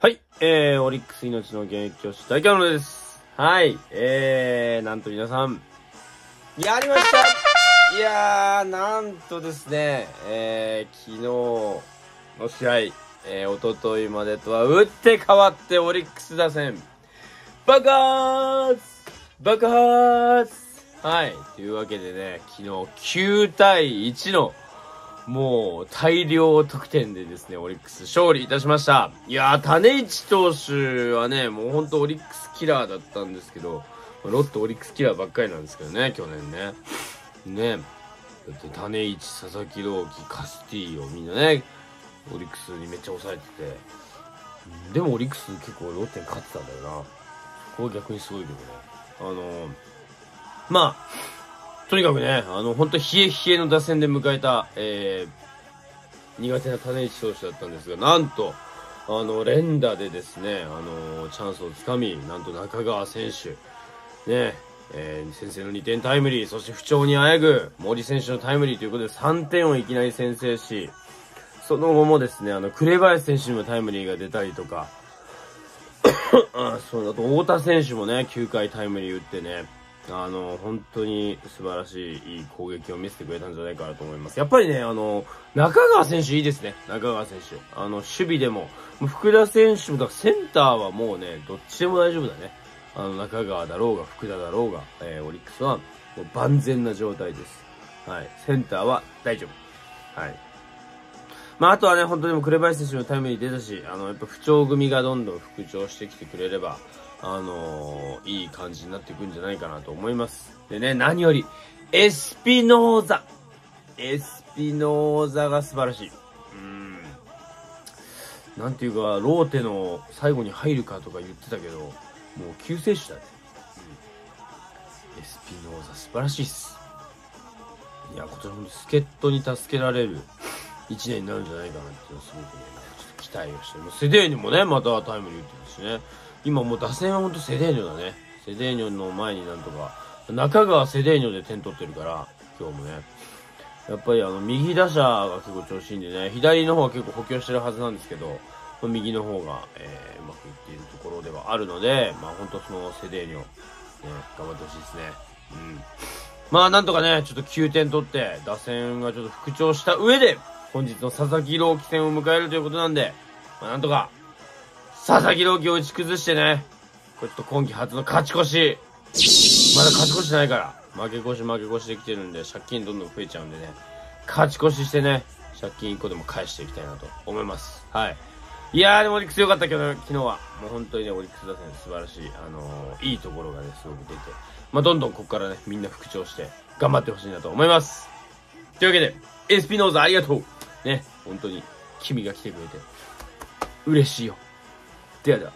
はい、えー、オリックス命の現役教師大キャノです。はい、えー、なんと皆さん、やりました。いやー、なんとですね、えー、昨日の試合、えー、おとといまでとは打って変わってオリックス打線、爆発!爆発!はい、というわけでね、昨日9対1のもう大量得点でですね、オリックス勝利いたしました。いやー、種市投手はね、もうほんとオリックスキラーだったんですけど、ロットオリックスキラーばっかりなんですけどね、去年ね。ね。だって種市、佐々木朗希、カスティーヨ、みんなね、オリックスにめっちゃ抑えてて。でもオリックス結構ロッテに勝ってたんだよな。これ逆にすごいけどね。あのー、まあ、とにかくね、あの、本当冷え冷えの打線で迎えた、えー、苦手な種市投手だったんですが、なんと、あの、連打でですね、あの、チャンスをつかみ、なんと中川選手、ね、えー、先生の2点タイムリー、そして不調にあえぐ森選手のタイムリーということで3点をいきなり先制し、その後もですね、あの、紅林選手にもタイムリーが出たりとか、あそうだと、太田選手もね、9回タイムリー打ってね、あの、本当に素晴らしいいい攻撃を見せてくれたんじゃないかなと思います。やっぱりね、あの、中川選手いいですね。中川選手。あの、守備でも、福田選手も、だからセンターはもうね、どっちでも大丈夫だね。あの、中川だろうが、福田だろうが、えー、オリックスは、もう万全な状態です。はい。センターは大丈夫。はい。まあ、あとはね、本当にも紅林選手のタイムに出たし、あの、やっぱ不調組がどんどん復調してきてくれれば、あのー、いい感じになっていくんじゃないかなと思います。でね、何より、エスピノーザ。エスピノーザが素晴らしい。うん。なんていうか、ローテの最後に入るかとか言ってたけど、もう救世主だね。うん。エスピノーザ素晴らしいっす。いや、今年も助っ人に助けられる一年になるんじゃないかなっていうのをすごくね、ちょっと期待をしてる。セデーニもね、またタイムリーってるしね。今もう打線はほんとセデーニョだね。セデーニョの前になんとか、中川セデーニョで点取ってるから、今日もね。やっぱりあの、右打者が結構調子いいんでね、左の方は結構補強してるはずなんですけど、右の方が、えー、うまくいっているところではあるので、まあ本当そのセデーニョ、ね、頑張ってほしいですね。うん。まあなんとかね、ちょっと9点取って、打線がちょっと復調した上で、本日の佐々木朗希戦を迎えるということなんで、まあなんとか、佐々木朗希を打ち崩してね、これちょっと今季初の勝ち越し。まだ勝ち越しないから。負け越し負け越しできてるんで、借金どんどん増えちゃうんでね。勝ち越ししてね、借金1個でも返していきたいなと思います。はい。いやー、でもオリックス良かったけど、昨日は。もう本当にね、オリックス打線素晴らしい、あのー、いいところがね、すごく出て。まあ、どんどんここからね、みんな復調して、頑張ってほしいなと思います。というわけで、エスピノーザありがとうね、本当に、君が来てくれて、嬉しいよ。借的。